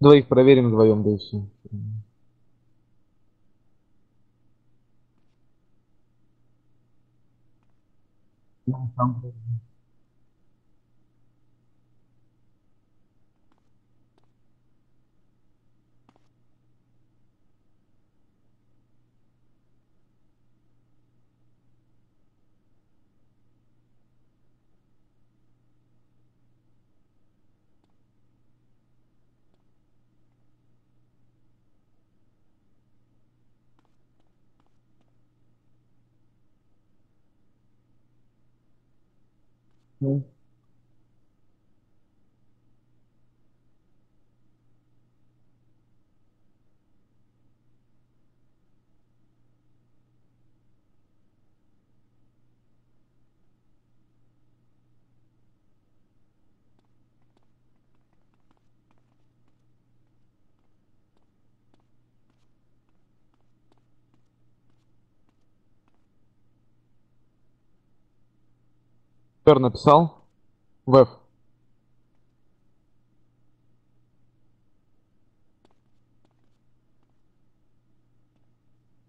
Двоих проверим вдвоем, да и все. Ну, Mm-hmm. Пер написал? Веб.